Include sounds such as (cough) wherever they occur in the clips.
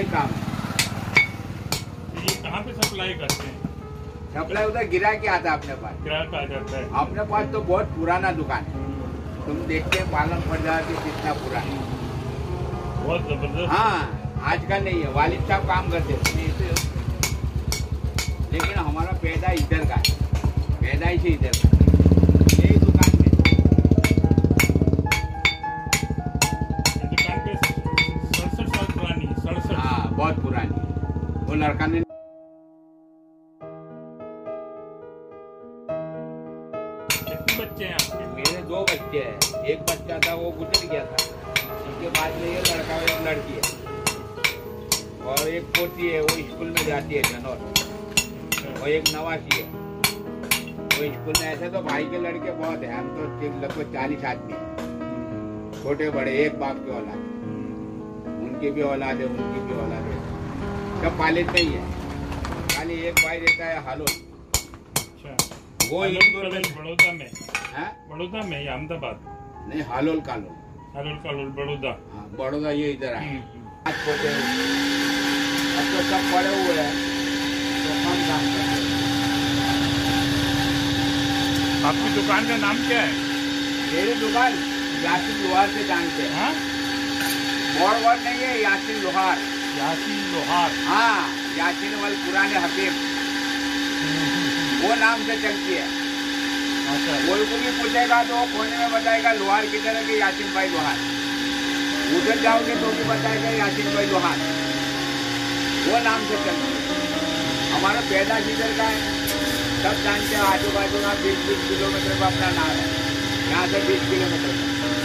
ही काम। है ये कहाँ पे सप्लाई करते हैं? सप्लाई उधर गिरा के आता है अपने पास। ग्राहक आ जाता है। अपने पास तो बहुत पुराना दुकान है। तुम देखते हैं पालन पड़ जाती कितना पुराना बहुत ज़बरदस्त। हाँ आज का नहीं है। वालिद साहब काम करते तो- लेकिन हमारा पैदा इधर का है। पैदाइश ही इधर का वो लड़का ने बच्चे मेरे दो बच्चे हैं एक बच्चा था वो गुजर गया था उसके बाद में ये लड़का और एक लड़की है और एक पोती है वो स्कूल में जाती है जनौर और एक नवासी है। वो स्कूल में ऐसे तो भाई के लड़के बहुत है, हम तो लगभग चालीस आदमी। हैं छोटे बड़े, एक बाप के औलाद उनकी भी औलाद है, उनकी भी औलाद है। सब पालित नहीं है। खाली एक भाई रहता है हालोल। अच्छा। वो इंदौर में बड़ौदा में। है? बड़ौदा में या अहमदाबाद? नहीं हालोल कालोल हालोल। कॉलेज बड़ौदा। हाँ बड़ौदा ये इधर आए हम्म, आज छोटे अब तो सब पड़े हुए हैं। तो कम काम करते हैं। आपकी दुकान का नाम क्या है? मेरी दुकान यासिन लोहार से जानते हैं। हाँ? बोर्ड वर्ड नहीं है यासिन लोहार। यासीन लोहार। हाँ यासीन वाल पुराने हकीम। (laughs) वो नाम से चलती है। अच्छा। कोई को भी पूछेगा तो कोने में बताएगा लोहार की है कि यासिन भाई लोहार। उधर जाओगे तो भी बताएगा यासीन भाई लोहार। वो नाम से चलती है। हमारा पैदा इधर का है? सब जानते हैं आजू बाजू का बीस बीस किलोमीटर का अपना नाम है। यहाँ से बीस किलोमीटर। का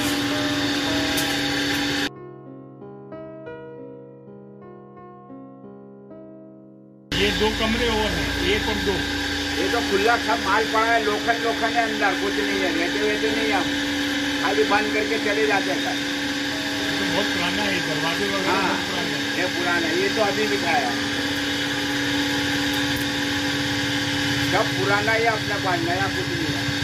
दो कमरे और हैं एक और दो। ये तो खुला सब माल पड़ा है लोखंड लोखंड है अंदर कुछ नहीं है रहते रहते नहीं हम। खाली बंद करके चले जाते हैं सर तो बहुत पुराना है दरवाजे वगैरह हाँ। पुराने ये पुराना है ये तो अभी दिखाया सब पुराना ही अपना अपने पास नया कुछ नहीं है।